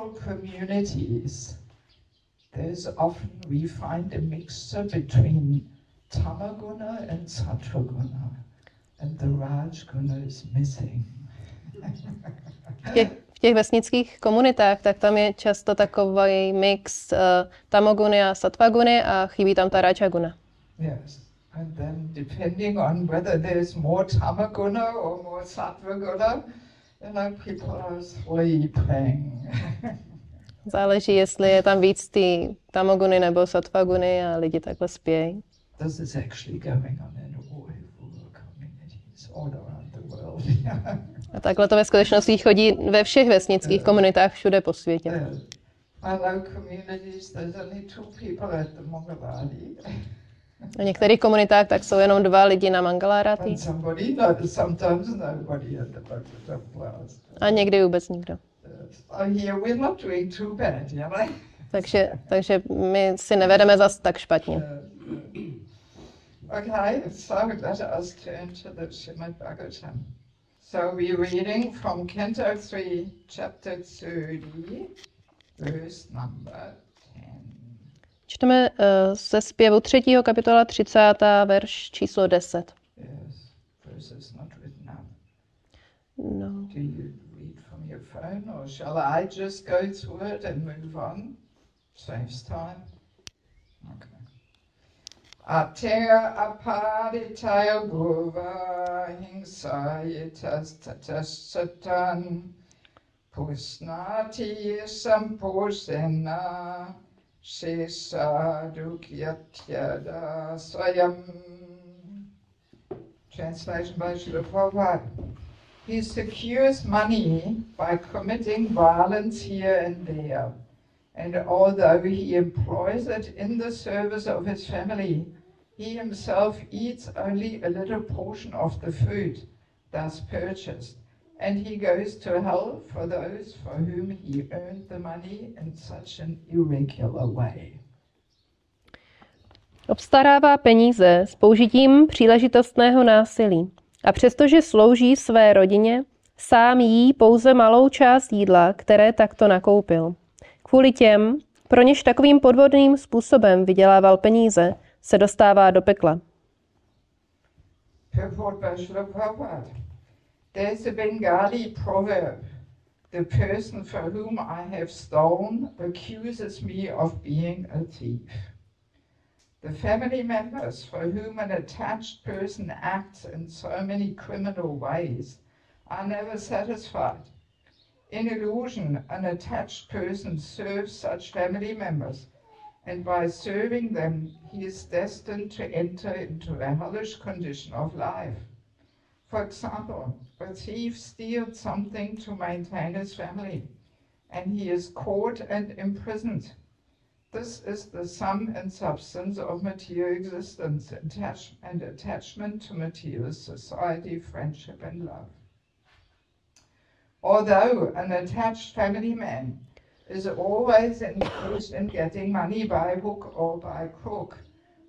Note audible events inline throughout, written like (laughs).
rural communities, there's often we find a mixture between Tamaguna and Satvaguna, and the Rajguna is missing. (laughs) V těch, v těch vesnických komunitách, tak tam je často takový mix uh, tamoguny a satvaguny a chybí tam ta rajaguna. Yes. And then depending on whether there's more Tamaguna or more Sattvaguna, you know, people are sleeping. Záleží, jestli je tam víc ty tamoguny nebo satvaguny a lidi takhle spějí. this is actually going on in all rural communities all around the world. A takhle to ve skutečnosti chodí ve všech vesnických komunitách všude po světě. I know communities, there's only two people at the Mongavari. V některých komunitách tak jsou jenom dva lidi na Mangalárati a někdy vůbec nikdo. (laughs) Takže, takže my si nevedeme zas tak špatně. (clears throat) Okay, so let us turn to the Srimad Bhagavatam. So we're reading from Canto 3, chapter 30, verse number 10. Čteme uh, ze zpěvu třetího kapitola 30. verš číslo 10. Yes, verse is not written up. No. Atera aparitaya bhuva hingsayitas tatasatan pusnati samposena Translation by Srila Prabhupada. He secures money by committing violence here and there. And although he employs it in the service of his family, he himself eats only a little portion of the food thus purchased. And he goes to hell for those for whom he earned the money in such an irregular way. Obstarává peníze s použitím příležitostného násilí. A přestože slouží své rodině, sám jí pouze malou část jídla, které takto nakoupil. Kvůli těm, pro něž takovým podvodným způsobem vydělával peníze, se dostává do pekla. Purport. There's a Bengali proverb. The person for whom I have stolen accuses me of being a thief. The family members for whom an attached person acts in so many criminal ways are never satisfied. In illusion, an attached person serves such family members, and by serving them, he is destined to enter into a hellish condition of life. For example, a thief steals something to maintain his family, and he is caught and imprisoned. This is the sum and substance of material existence attach- and attachment to material society, friendship, and love. Although an attached family man is always engaged in getting money by hook or by crook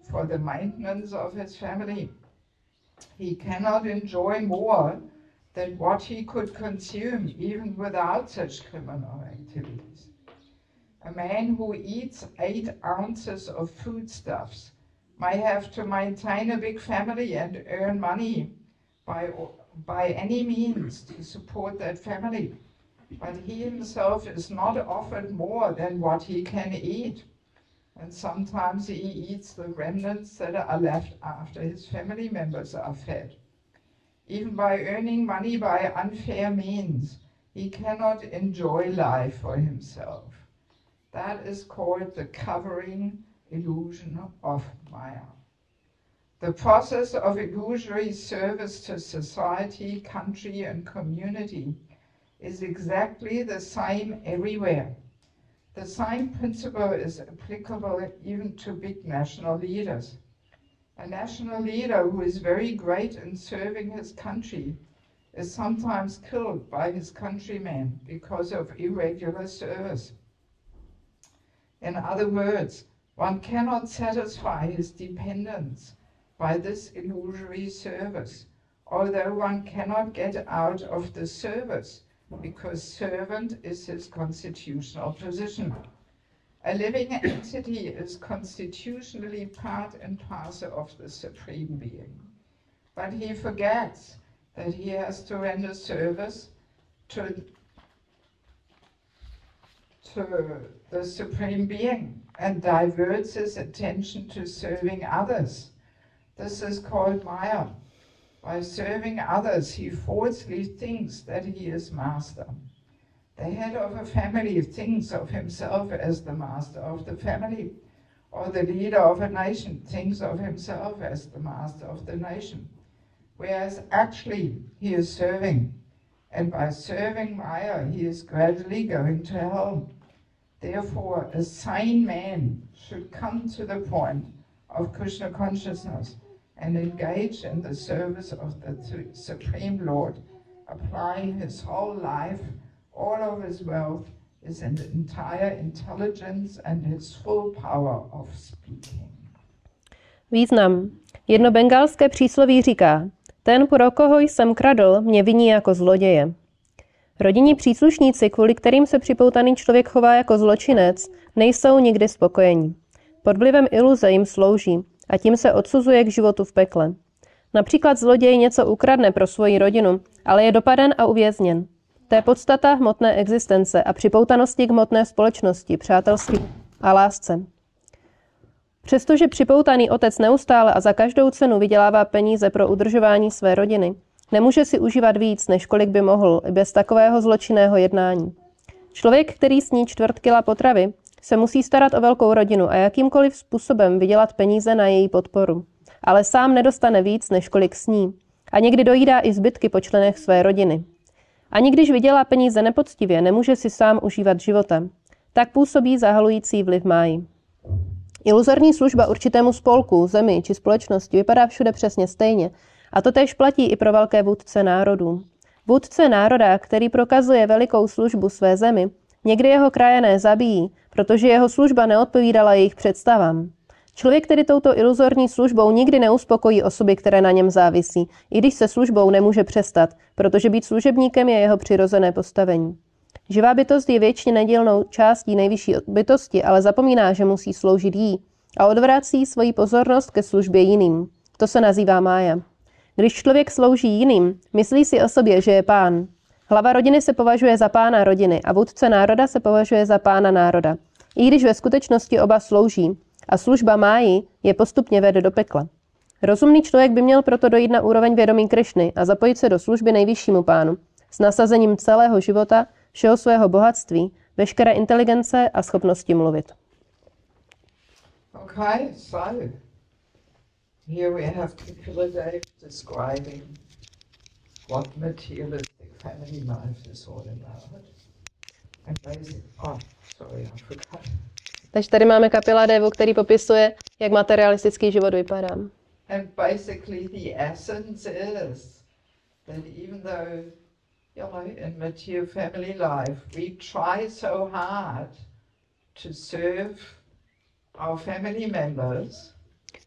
for the maintenance of his family, he cannot enjoy more than what he could consume even without such criminal activities. A man who eats eight ounces of foodstuffs might have to maintain a big family and earn money by, by any means to support that family. But he himself is not offered more than what he can eat. And sometimes he eats the remnants that are left after his family members are fed. Even by earning money by unfair means, he cannot enjoy life for himself. That is called the covering illusion of Maya. The process of illusory service to society, country, and community is exactly the same everywhere. The same principle is applicable even to big national leaders. A national leader who is very great in serving his country is sometimes killed by his countrymen because of irregular service. In other words, one cannot satisfy his dependents by this illusory service, although one cannot get out of the service because servant is his constitutional position. A living entity is constitutionally part and parcel of the Supreme Being. But he forgets that he has to render service to, to the Supreme Being and diverts his attention to serving others. This is called Maya. By serving others, he falsely thinks that he is master. The head of a family thinks of himself as the master of the family, or the leader of a nation thinks of himself as the master of the nation, whereas actually he is serving, and by serving Maya, he is gradually going to hell. Therefore, a sane man should come to the point of Krishna consciousness and engage in the service of the Supreme Lord, applying his whole life, all of his wealth, his en- entire intelligence, and his full power of speaking. Význam. Jedno bengalské přísloví říká, ten, pro koho jsem kradl, mě viní jako zloděje. Rodinní příslušníci, kvůli kterým se připoutaný člověk chová jako zločinec, nejsou nikdy spokojení. Pod vlivem iluze jim slouží a tím se odsuzuje k životu v pekle. Například zloděj něco ukradne pro svoji rodinu, ale je dopaden a uvězněn. To je podstata hmotné existence a připoutanosti k hmotné společnosti, přátelství a lásce. Přestože připoutaný otec neustále a za každou cenu vydělává peníze pro udržování své rodiny, nemůže si užívat víc, než kolik by mohl i bez takového zločinného jednání. Člověk, který sní čtvrt kila potravy, se musí starat o velkou rodinu a jakýmkoliv způsobem vydělat peníze na její podporu. Ale sám nedostane víc, než kolik sní. A někdy dojídá i zbytky po členech své rodiny. Ani když vydělá peníze nepoctivě, nemůže si sám užívat života. Tak působí zahalující vliv máji. Iluzorní služba určitému spolku, zemi či společnosti vypadá všude přesně stejně. A to též platí i pro velké vůdce národů. Vůdce národa, který prokazuje velikou službu své zemi, někdy jeho krajené zabíjí, protože jeho služba neodpovídala jejich představám. Člověk, který touto iluzorní službou nikdy neuspokojí osoby, které na něm závisí, i když se službou nemůže přestat, protože být služebníkem je jeho přirozené postavení. Živá bytost je věčně nedílnou částí nejvyšší bytosti, ale zapomíná, že musí sloužit jí a odvrací svoji pozornost ke službě jiným. To se nazývá mája. Když člověk slouží jiným, myslí si o sobě, že je pán. Hlava rodiny se považuje za pána rodiny a vůdce národa se považuje za pána národa. I když ve skutečnosti oba slouží a služba máji je postupně vede do pekla. Rozumný člověk by měl proto dojít na úroveň vědomí Krišny a zapojit se do služby nejvyššímu pánu s nasazením celého života, všeho svého bohatství, veškeré inteligence a schopnosti mluvit. Okay, so here we have Kapila describing what materialistic family life is all about. And basic, oh, sorry, I forgot. Takže tady máme Kapila Devu, který popisuje, jak materialistický život vypadá. And basically, the essence is that even though, you know, in material family life, we try so hard to serve our family members,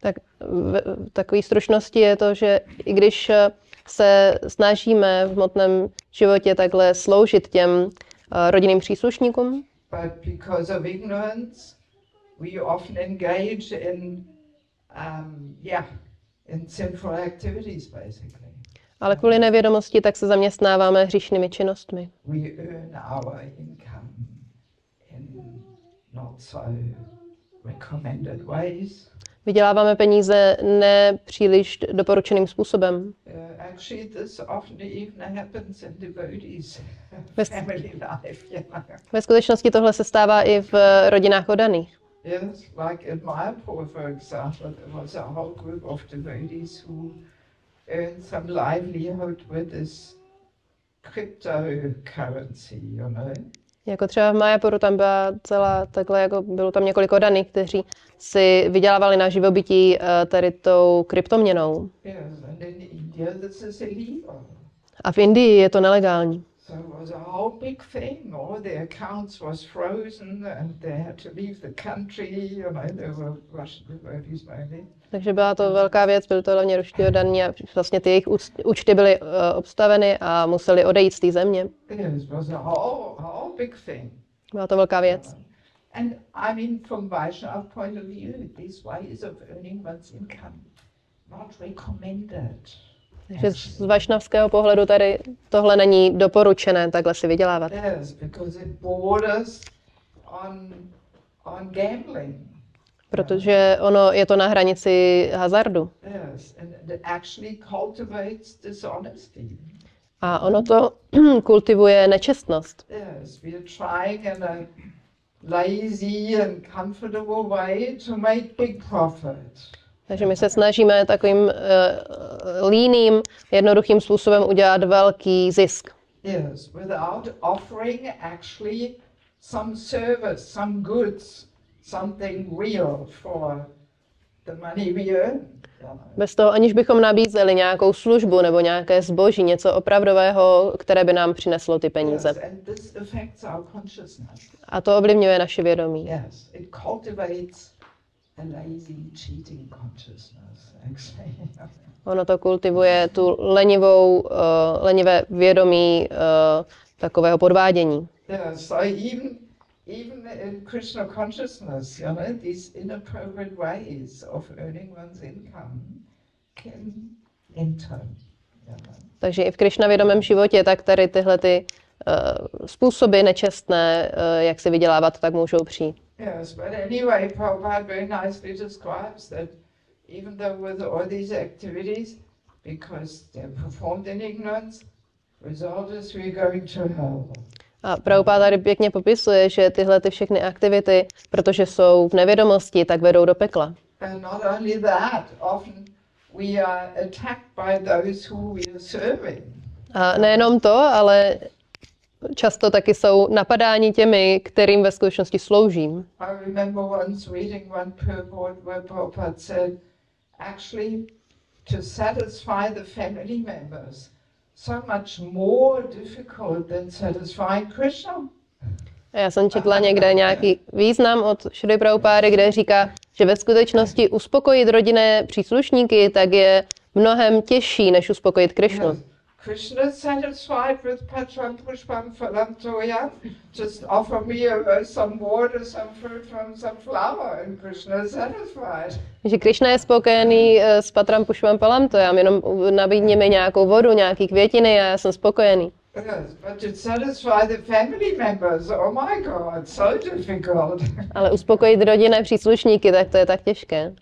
Tak v, v takové stručnosti je to, že i když se snažíme v hmotném životě takhle sloužit těm eh, rodinným příslušníkům, but because of ignorance, we often engage in, um, yeah, in sinful activities, basically. ale kvůli nevědomosti tak se zaměstnáváme hříšnými činnostmi. We earn our income in not so recommended ways. Vyděláváme peníze nepříliš doporučeným způsobem. Ve skutečnosti tohle se stává i v rodinách oddaných. Yes, like in Mayapur, for example, there was a whole group of devotees who earned some livelihood with this cryptocurrency, you know. Jako třeba v Majapuru tam byla celá takhle, jako bylo tam několik oddaných, kteří si vydělávali na živobytí eh, tady tou kryptoměnou. Yes, and in India, this is illegal. A v Indii je to nelegální. So it was a whole big thing. All the accounts was frozen, and they had to leave the country. You know, they were Russian devotees mainly. Takže byla to velká věc, byly to hlavně ruští oddaní a vlastně ty jejich účty byly uh, obstaveny a museli odejít z té země. Yes, it was a whole, a whole big thing. Byla to velká věc. And I mean, from Vaishnav point of view, these ways of earning one's income not recommended. Takže z vašnavského pohledu tady tohle není doporučené takhle si vydělávat. Yes, on on. Protože ono je to na hranici hazardu. Yes. A ono to (clears throat) kultivuje nečestnost. Yes, we are trying in a lazy and comfortable way to make big profit. Takže my se snažíme takovým uh, líným, jednoduchým způsobem udělat velký zisk. Yes, without offering actually some service, some goods, something real for the money we earn. Bez toho, aniž bychom nabízeli nějakou službu nebo nějaké zboží, něco opravdového, které by nám přineslo ty peníze. A to ovlivňuje naše vědomí. Yes, it cultivates (laughs) Ono to kultivuje tu lenivou, uh, lenivé vědomí uh, takového podvádění. yeah, so even even in Krishna consciousness, you know, these inappropriate ways of earning one's income can enter. You know. Takže i v Krišna vědomém životě, tak tady tyhle ty uh, způsoby nečestné, uh, jak si vydělávat, tak můžou přijít. Yes, but anyway, Prabhupada very nicely describes that even though with all these activities, because they're performed in ignorance, result is we're going to hell. A Prabhupada tady pěkně popisuje, že tyhle ty všechny aktivity, protože jsou v nevědomosti, tak vedou do pekla. And not only that, often we are attacked by those who we are serving. A nejenom to, ale často taky jsou napadáni těmi, kterým ve skutečnosti sloužím. I remember once reading one purport where Prabhupada said, actually, to satisfy the family members, so much more difficult than satisfying Krishna. A já jsem četla někde nějaký význam od Šry Prabhupády, kde říká, že ve skutečnosti uspokojit rodinné příslušníky tak je mnohem těžší, než uspokojit Krišnu. Yes. Krishna is satisfied with Patram Pushpam Phalam Toya. Just offer me uh, some water, some fruit from some flower, and Krishna is satisfied. Že Krišna je spokojený eh, s Patram Pušpam Palam, to já jenom nabídni mi nějakou vodu, nějaký květiny a já jsem spokojený. Yes, but to satisfy the family members, oh my God, so difficult. (laughs) Ale uspokojit rodinné příslušníky, tak to je tak těžké.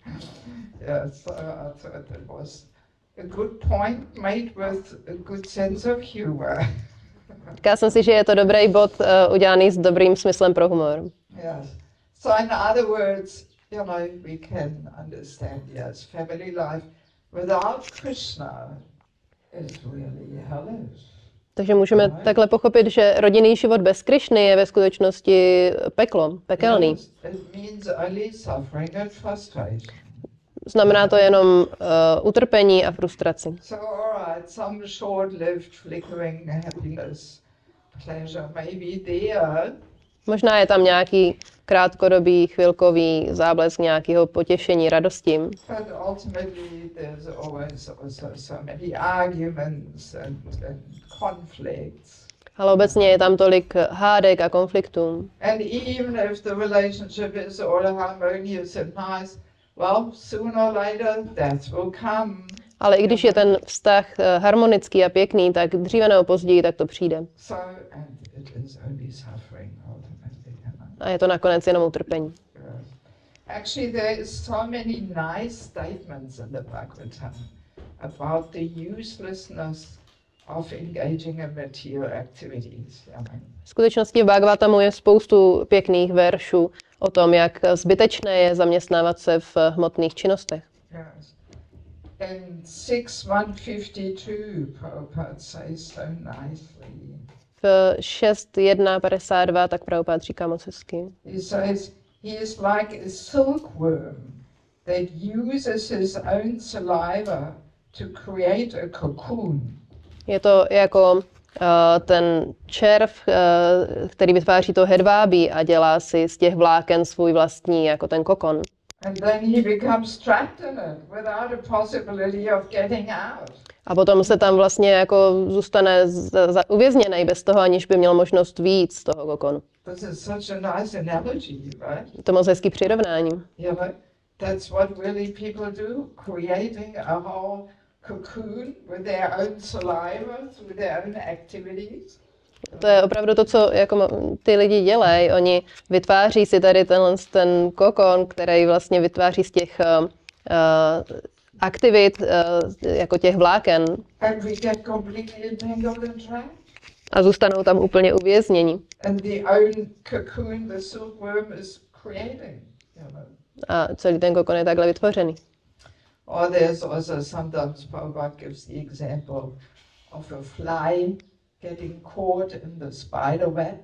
yes, uh, I thought that was a good point made with a good sense of humor. (laughs) Říkala jsem si, že je to dobrý bod uh, udělaný s dobrým smyslem pro humor. yes. So in other words, you know, we can understand, yes, family life without Krishna is really hellish. Takže můžeme takhle pochopit, že rodinný život bez Krišny je ve skutečnosti peklo, pekelný. Yes, Znamená to jenom uh, utrpení a frustraci. So, all right, some short-lived, flickering happiness, pleasure, maybe there, Možná je tam nějaký krátkodobý, chvilkový záblesk nějakého potěšení, radosti, ale obecně je tam tolik hádek a konfliktů. And even if the relationship is all harmonious and nice, well, sooner or later that will come. Ale i když je ten vztah eh, harmonický a pěkný, tak dříve nebo později tak to přijde. A je to nakonec jenom utrpení. Yes. Actually, there is so many nice statements in the Bhagavatam about the uselessness of engaging in material activities. you know. V skutečnosti v Bhagavatamu je spoustu pěkných veršů o tom, jak zbytečné je zaměstnávat se v hmotných činnostech. Yes. In 6152, Prabhupada says so nicely. V 6.1.52 tak Prabhupád říká moc hezky. He says he is like a silkworm that uses his own saliva to create a cocoon. Je to jako ten červ, eh, který vytváří to hedvábí a dělá si z těch vláken svůj vlastní, jako ten kokon. And then he becomes trapped in it without a possibility of getting out. A potom se tam vlastně jako zůstane za, za, uvězněný bez toho, aniž by měl možnost víc z toho kokonu. Nice analogy, right? Je to moc hezký přirovnání. That's what really people do, creating a whole cocoon with their own saliva, through their own activities. To je opravdu to, co jako ty lidi dělají. Oni vytváří si tady tenhle ten kokon, který vlastně vytváří z těch uh, aktivit, uh, jako těch vláken a zůstanou tam úplně uvěznění. A celý ten kokon je takhle vytvořený. Or there's also sometimes Prabhupada gives the example of a fly getting caught in the spider web.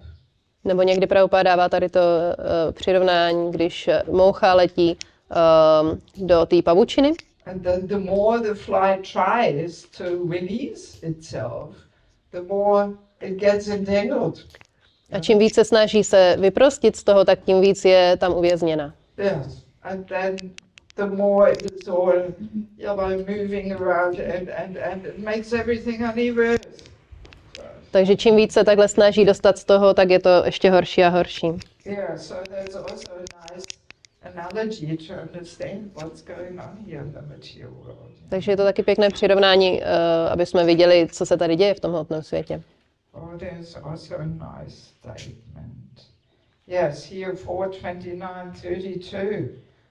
Nebo někdy Prabhupada dává tady to uh, přirovnání, když eh, moucha letí uh, do té pavučiny And then the more the fly tries to release itself, the more it gets entangled. a čím více snaží se vyprostit z toho, tak tím víc je tam uvězněna. Yes. And then the more it is all, you know, moving around and, and, and it makes everything uneven. Takže čím víc se takhle snaží dostat z toho, tak je to ještě horší a horší. Yeah, so there's also a nice analogy to understand what's going on here in the material world. Takže je to taky pěkné přirovnání, uh, aby jsme viděli, co se tady děje v tom hmotném světě. Oh, there's also a nice statement. Yes, here 429.32,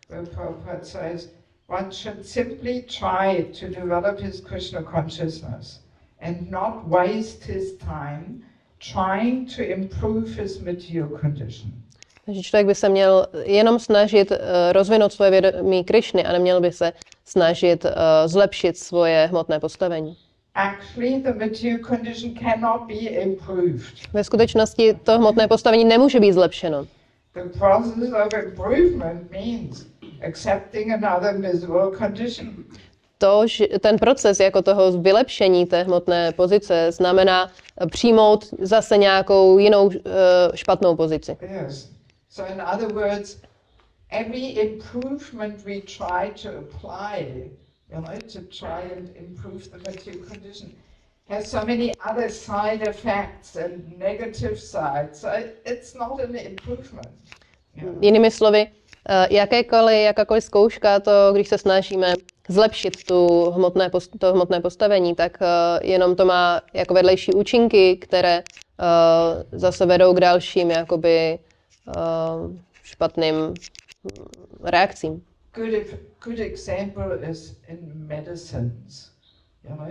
where Prabhupada says, one should simply try to develop his Krishna consciousness and not waste his time trying to improve his material condition. Takže člověk by se měl jenom snažit uh, rozvinout svoje vědomí Krišny a neměl by se snažit uh, zlepšit svoje hmotné postavení. Actually, the material condition cannot be improved. Ve skutečnosti to hmotné postavení nemůže být zlepšeno. The process of improvement means accepting another miserable condition. To, že ten proces jako toho vylepšení té hmotné pozice znamená eh, přijmout zase nějakou jinou uh, špatnou pozici. Yes. So, in other words, every improvement we try to apply, you know, to try and improve the material condition, has so many other side effects and negative sides. So, it's not an improvement. you know. Jinými slovy, eh, jakékoliv, jakákoliv zkouška, to, když se snažíme zlepšit tu hmotné, to hmotné postavení, tak eh, jenom to má jako vedlejší účinky, které eh, zase vedou k dalším jakoby eh, špatným hm, reakcím. good good example is in medicines. You know,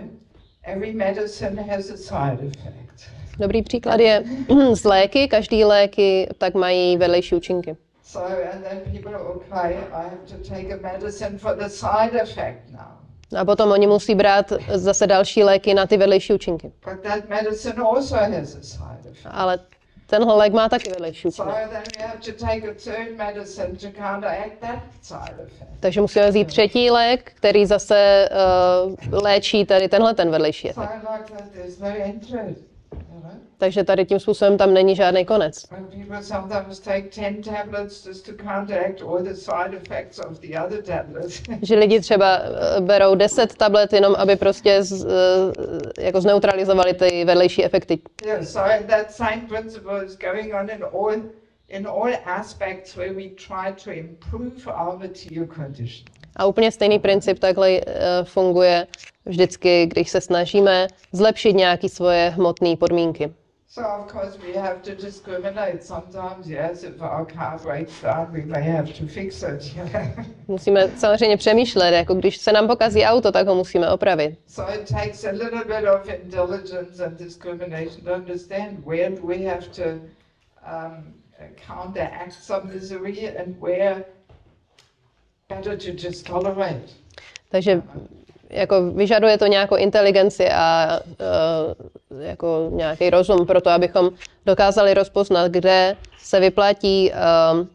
every medicine has a side effect. Dobrý příklad je (clears throat) z léky. Každý léky tak mají vedlejší účinky. So and then people okay. I have to take a medicine for the side effect now. A potom oni musí brát zase další léky na ty vedlejší účinky. But that medicine also has a side effect. Ale tenhle lék má taky vedlejší So účinek. then we have to take a third medicine to counteract that side effect. Takže musíme vzít třetí lék, který zase uh, léčí tady tenhle ten vedlejší efekt. Takže tady tím způsobem tam není žádný konec. And people sometimes take 10 tablets just to counteract all the side effects of the other tablets. (laughs) Že lidi třeba eh, berou 10 tablet jenom, aby prostě z, eh, jako zneutralizovali ty vedlejší efekty. yeah, so that same principle is going on in all in all aspects where we try to improve our material condition. A úplně stejný princip takhle eh, funguje vždycky, když se snažíme zlepšit nějaké svoje hmotné podmínky. So of course we have to discriminate sometimes. Yes, if our car breaks down, we may have to fix it. you (laughs) know. Musíme samozřejmě přemýšlet, jako když se nám pokazí auto, tak ho musíme opravit. so it takes a little bit of intelligence and discrimination to understand where do we have to um, counteract some misery and where better to just tolerate. Takže jako vyžaduje to nějakou inteligenci a uh, jako nějaký rozum pro to, abychom dokázali rozpoznat, kde se vyplatí um,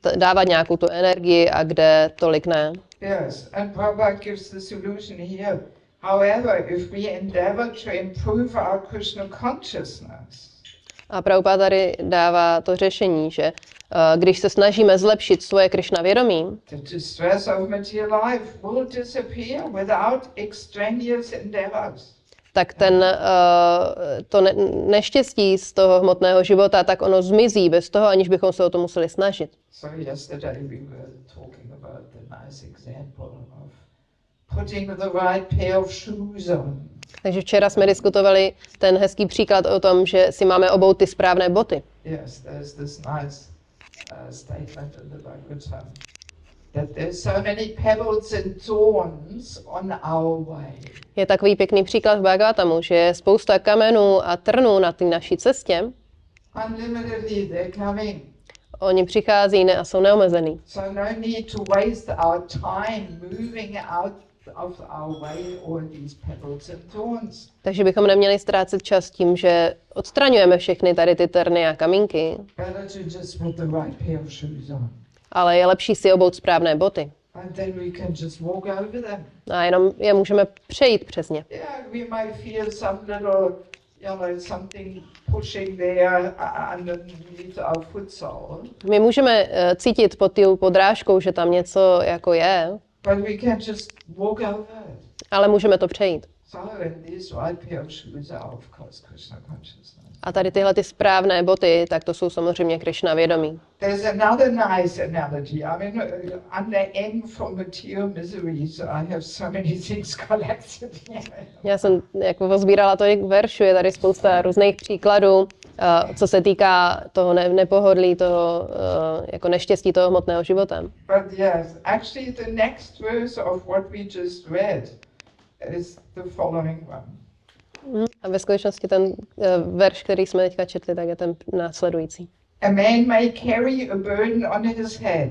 t- dávat nějakou tu energii a kde tolik ne. Yes, and Prabhupada gives the solution here However, if we endeavor to improve our Krishna consciousness, A Prabhupada tady dává to řešení, že když se snažíme zlepšit svoje Krishna vědomí, tak ten, eh, to ne- neštěstí z toho hmotného života, tak ono zmizí bez toho, aniž bychom se o to museli snažit. Takže včera jsme diskutovali ten hezký příklad o tom, že si máme obout ty správné boty. Yes, there's this nice uh, statement in the Bhagavatam that there's so many pebbles and thorns on our way. Je takový pěkný příklad v Bhagavatamu, že je spousta kamenů a trnů na té naší cestě. Unlimitedly they're coming. Oni přichází ne, a jsou neomezený. So no need to waste our time moving out Takže bychom neměli ztrácet čas tím, že odstraňujeme všechny tady ty trny a kamínky, ale je lepší si obout správné boty. A jenom je můžeme přejít přes ně. Uh, My můžeme eh, cítit pod tou podrážkou, že tam něco jako je, but we can just walk over it. ale můžeme to přejít. A tady tyhle ty správné boty, tak to jsou samozřejmě Krishna vědomí. There's another nice analogy. I mean, uh, under M for material miseries, I have so many (laughs) things collected. Já jsem jako pozbírala tolik veršů, je tady spousta různých příkladů, eh, co se týká toho ne- nepohodlí, toho eh, jako neštěstí toho hmotného života. But yes, actually, the next verse of what we just read is the following one. A ve skutečnosti ten eh, verš, který jsme teďka četli, tak je ten následující. A man may carry a burden on his head,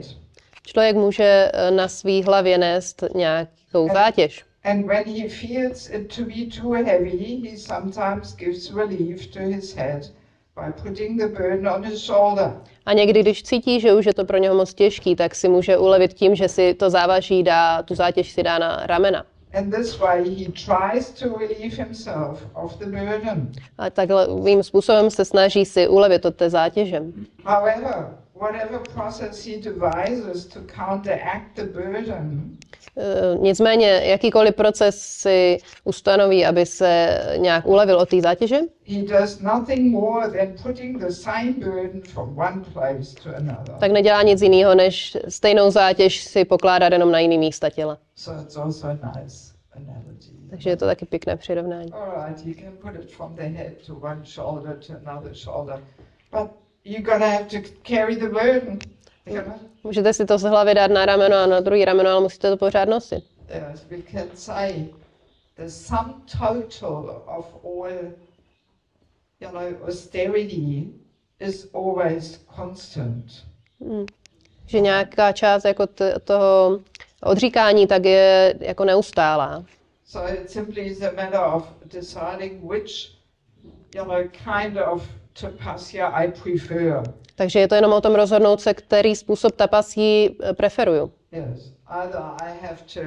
Člověk může eh, na svý hlavě nést nějakou zátěž. and when he feels it to be too heavy, he sometimes gives relief to his head by putting the burden on his shoulder. A někdy, když cítí, že už je to pro něho moc těžký, tak si může ulevit tím, že si to závaží dá, tu zátěž si dá na ramena. And this way, he tries to relieve himself of the burden. A takovým způsobem se snaží si ulevit od té zátěže. However, whatever process he devises to counteract the burden, E, Nicméně, jakýkoliv proces si ustanoví, aby se nějak ulevil od té zátěže, tak nedělá nic jiného, než stejnou zátěž si pokládat jenom na jiný místa těla. So it's also a nice analogy. Takže je to taky pěkné přirovnání. All right, you can put it from the head to one shoulder to another shoulder, but you're gonna have to carry the burden. Můžete si to z hlavy dát na rameno a na druhý rameno, ale musíte to pořád nosit. Yes, we can say the sum total of all, you know, austerity is always constant. Že nějaká část jako t- toho odříkání tak je jako neustálá. So it simply is a matter of deciding which, kind of tapasya I prefer. Takže je to jenom o tom rozhodnout se, který způsob tapasí eh, preferuju. Yes, either I have to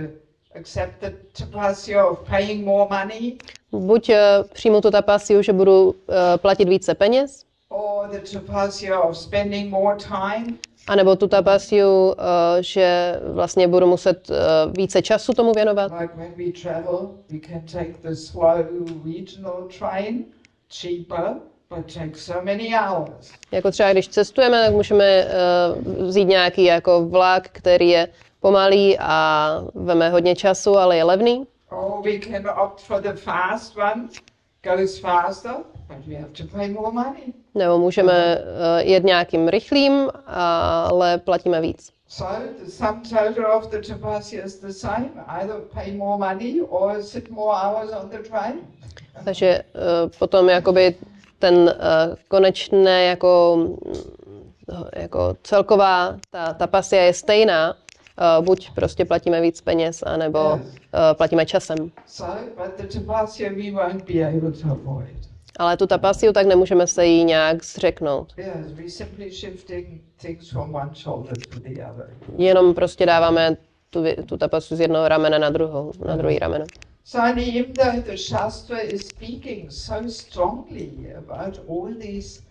accept the tapasya of paying more money, Buď eh, přijmu tu tapasiu, že budu eh, platit více peněz, or the tapasya of spending more time, anebo tu tapasiu, že vlastně budu muset více času tomu věnovat. Like when we travel, we can take the slow regional train, Jako třeba když cestujeme, tak můžeme eh, vzít nějaký jako vlak, který je pomalý a veme hodně času, ale je levný. Or we can opt for the fast one, goes faster, but we have to pay more money. Nebo můžeme eh, jet nějakým rychlým, ale platíme víc. So the sum total of the tapasya is the same. Either pay more money or sit more hours on the train. Takže eh, potom jakoby ten eh, konečné jako, mm, jako celková ta, ta pasia je stejná, eh, buď prostě platíme víc peněz, anebo eh, platíme časem. So, but the tapasya we won't be able to avoid. Ale tu tapasiu tak nemůžeme se jí nějak zřeknout. Jenom prostě dáváme tu, tu tapasu z jednoho ramene na druhou, na druhý rameno. So, and even though the Shastra is speaking so strongly about all these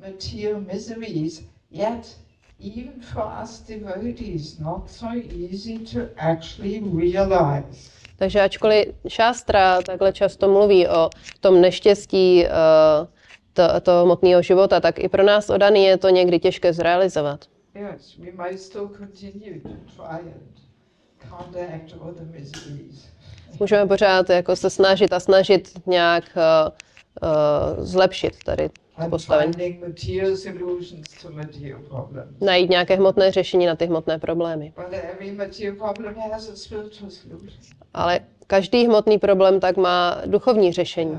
material miseries, yet even for us devotees, not so easy to actually realize. Takže ačkoliv šástra takhle často mluví o tom neštěstí uh, to, toho hmotného života, tak i pro nás odaný je to někdy těžké zrealizovat. Yes, we might still continue to try and counteract all the miseries. Můžeme pořád jako se snažit a snažit nějak uh, uh, zlepšit tady to postavení. Najít nějaké hmotné řešení na ty hmotné problémy. Ale každý hmotný problém tak má duchovní řešení.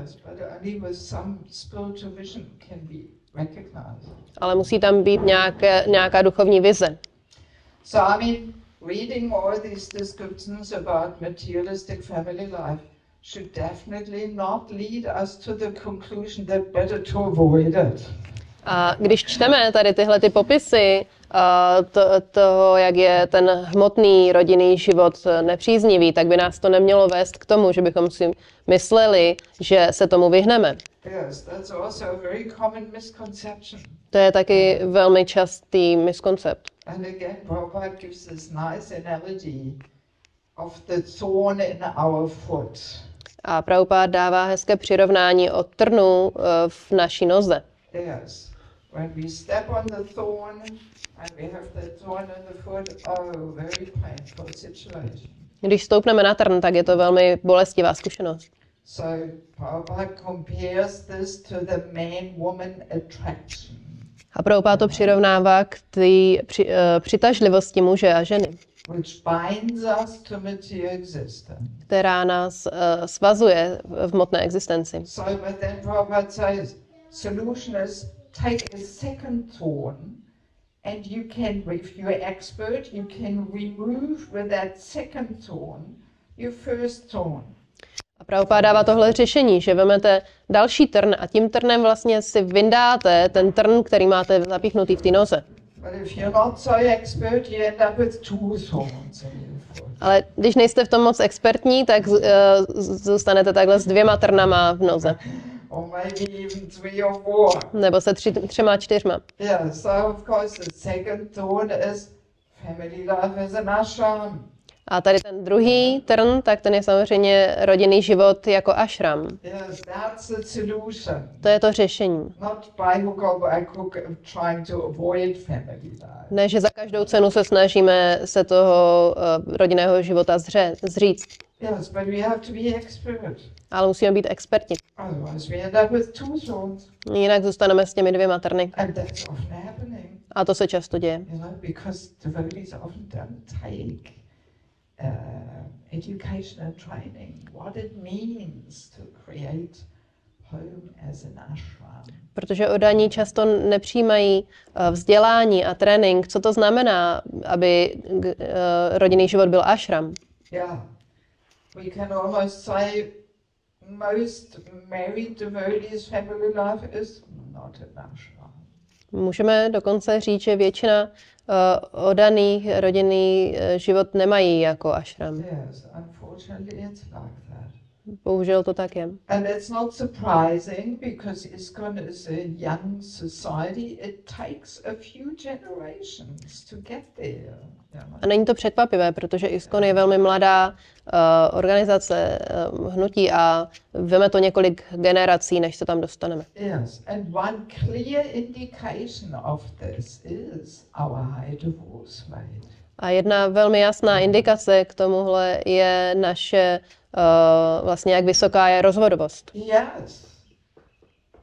Ale musí tam být nějaké, nějaká duchovní vize. So, I mean, reading all these descriptions about materialistic family life should definitely not lead us to the conclusion that better to avoid it. A když čteme tady tyhle ty popisy to, toho, jak je ten hmotný rodinný život nepříznivý, tak by nás to nemělo vést k tomu, že bychom si mysleli, že se tomu vyhneme. Yes, that's also a very common misconception. To je taky velmi častý miskoncept. And again, Prabhupada gives this nice analogy of the thorn in our foot. A Prabhupád dává hezké přirovnání o trnu eh, v naší noze. Yes. When we step on the thorn and we have the thorn in the foot, oh, very painful situation. Když stoupneme na trn, tak je to velmi bolestivá zkušenost. So Prabhupada compares this to the man-woman attraction. A Prabhupád to přirovnává k té při, uh, přitažlivosti muže a ženy, which binds us to material existence. která nás uh, svazuje v hmotné existenci. So, but then Prabhupada says, solution is take a second thorn, and you can, if you're expert, you can remove with that second thorn your first thorn. A Prabhupád dává tohle řešení, že vezmete další trn a tím trnem vlastně si vyndáte ten trn, který máte zapíchnutý v té noze. Foot. Ale když nejste v tom moc expertní, tak uh, zůstanete takhle s dvěma trnama v noze. (laughs) Nebo se tři, třema, čtyřma. Yeah, so of course the second thorn is family life as an ashram. A tady ten druhý trn, tak ten je samozřejmě rodinný život jako ashram. The. To je to řešení. Ne, že za každou cenu se snažíme se toho uh, rodinného života zře, zříct. Yes, but we have to be expert. Ale musíme být experti. Jinak zůstaneme s těmi dvěma trny. And that's often happening, A to se často děje. you know, because often take uh, education and training, what it means to create home as an ashram. Protože odaní často nepřijímají eh, vzdělání a trénink, co to znamená, aby eh, rodinný život byl ashram. Yeah, we can almost say most married devotees' family life is not an ashram. Můžeme dokonce říct, že většina eh, odaných rodinný eh, život nemají jako ashram. Yes. Bohužel to tak je. And it's not surprising because ISKCON is a young society. It takes a few generations to get there. A není to překvapivé, protože ISKCON je velmi mladá uh, organizace, uh, hnutí a veme to několik generací, než se tam dostaneme. Yes, and one clear indication of this is our high divorce rate. A jedna velmi jasná indikace k tomuhle je naše, uh, vlastně jak vysoká je rozvodovost. Yes.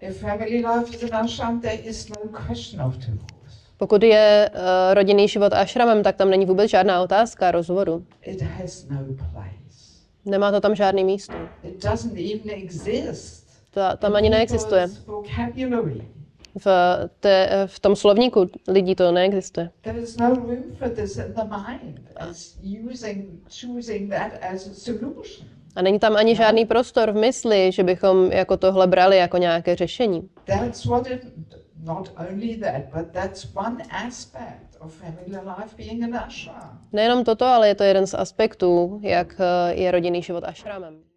If family life is an ashram, there is no question of divorce. Pokud je uh, rodinný život ashramem, tak tam není vůbec žádná otázka rozvodu. It has no place. Nemá to tam žádný místo. It doesn't even exist. To, tam ani neexistuje. Vocabulary. V, te, v tom slovníku lidí to neexistuje. There is no room for this in the mind as using, choosing that as a solution. A není tam ani žádný prostor v mysli, že bychom jako tohle brali jako nějaké řešení. That's what it, not only that, but that's one aspect of family life being an ashram. Nejenom toto, ale je to jeden z aspektů, jak eh, je rodinný život ashramem.